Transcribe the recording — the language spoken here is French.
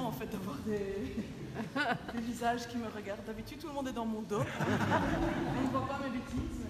en fait d'avoir des... des visages qui me regardent. D'habitude, tout le monde est dans mon dos. On ne voit pas mes bêtises.